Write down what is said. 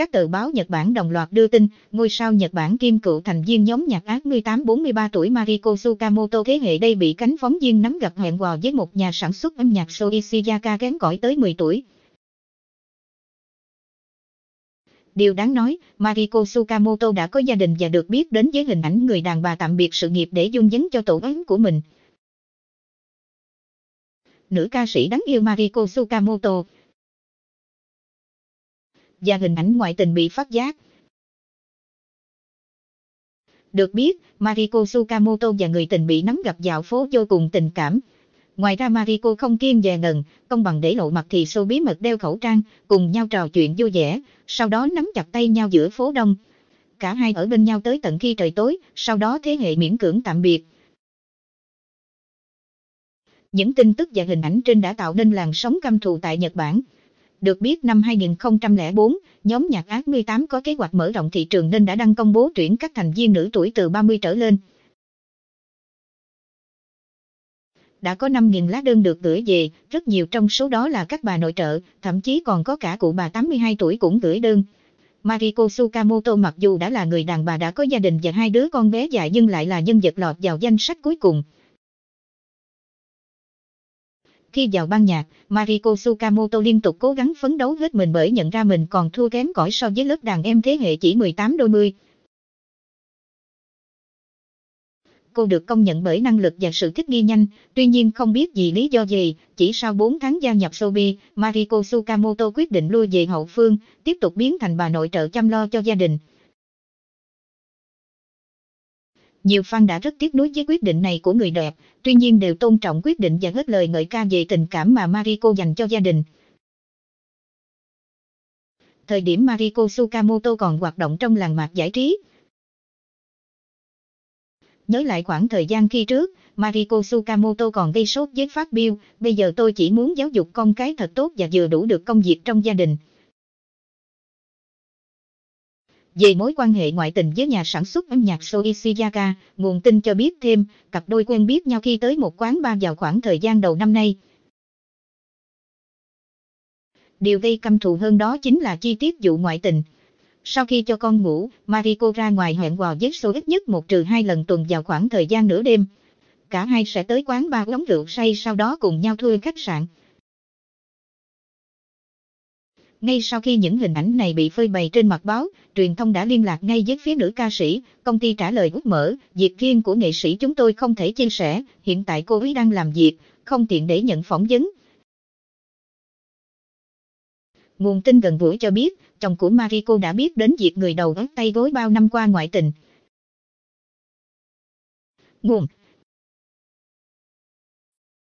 Các tờ báo Nhật Bản đồng loạt đưa tin, ngôi sao Nhật Bản kim cựu thành viên nhóm nhạc ác 18-43 tuổi Mariko Sukamoto thế hệ đây bị cánh phóng viên nắm gặp hẹn hò với một nhà sản xuất âm nhạc Soishiyaka kém cỏi tới 10 tuổi. Điều đáng nói, Mariko Sukamoto đã có gia đình và được biết đến với hình ảnh người đàn bà tạm biệt sự nghiệp để dung dấn cho tổ ấn của mình. Nữ ca sĩ đáng yêu Mariko Sukamoto, và hình ảnh ngoại tình bị phát giác. Được biết, Mariko Tsukamoto và người tình bị nắm gặp dạo phố vô cùng tình cảm. Ngoài ra Mariko không kiên dè ngần, công bằng để lộ mặt thì sâu bí mật đeo khẩu trang, cùng nhau trò chuyện vui vẻ, sau đó nắm chặt tay nhau giữa phố đông. Cả hai ở bên nhau tới tận khi trời tối, sau đó thế hệ miễn cưỡng tạm biệt. Những tin tức và hình ảnh trên đã tạo nên làn sóng căm thù tại Nhật Bản. Được biết năm 2004, nhóm nhạc ác 18 có kế hoạch mở rộng thị trường nên đã đăng công bố tuyển các thành viên nữ tuổi từ 30 trở lên. Đã có 5.000 lá đơn được gửi về, rất nhiều trong số đó là các bà nội trợ, thậm chí còn có cả cụ bà 82 tuổi cũng gửi đơn. Mariko Sukamoto mặc dù đã là người đàn bà đã có gia đình và hai đứa con bé dại nhưng lại là nhân vật lọt vào danh sách cuối cùng. Khi vào ban nhạc, Mariko Tsukamoto liên tục cố gắng phấn đấu hết mình bởi nhận ra mình còn thua kém cỏi so với lớp đàn em thế hệ chỉ 18 đôi mươi. Cô được công nhận bởi năng lực và sự thích nghi nhanh, tuy nhiên không biết vì lý do gì, chỉ sau 4 tháng gia nhập Sobi, Mariko Tsukamoto quyết định lui về hậu phương, tiếp tục biến thành bà nội trợ chăm lo cho gia đình. Nhiều fan đã rất tiếc nuối với quyết định này của người đẹp, tuy nhiên đều tôn trọng quyết định và hết lời ngợi ca về tình cảm mà Mariko dành cho gia đình. Thời điểm Mariko Tsukamoto còn hoạt động trong làng mạc giải trí. Nhớ lại khoảng thời gian khi trước, Mariko Tsukamoto còn gây sốt với phát biểu, bây giờ tôi chỉ muốn giáo dục con cái thật tốt và vừa đủ được công việc trong gia đình. Về mối quan hệ ngoại tình với nhà sản xuất âm nhạc Soishiyaka, nguồn tin cho biết thêm, cặp đôi quen biết nhau khi tới một quán bar vào khoảng thời gian đầu năm nay. Điều gây căm thù hơn đó chính là chi tiết vụ ngoại tình. Sau khi cho con ngủ, Mariko ra ngoài hẹn hò với số ít nhất một trừ hai lần tuần vào khoảng thời gian nửa đêm. Cả hai sẽ tới quán bar uống rượu say sau đó cùng nhau thuê khách sạn. Ngay sau khi những hình ảnh này bị phơi bày trên mặt báo, truyền thông đã liên lạc ngay với phía nữ ca sĩ, công ty trả lời út mở, việc riêng của nghệ sĩ chúng tôi không thể chia sẻ, hiện tại cô ấy đang làm việc, không tiện để nhận phỏng vấn. Nguồn tin gần gũi cho biết, chồng của Mariko đã biết đến việc người đầu ớt tay gối bao năm qua ngoại tình. Nguồn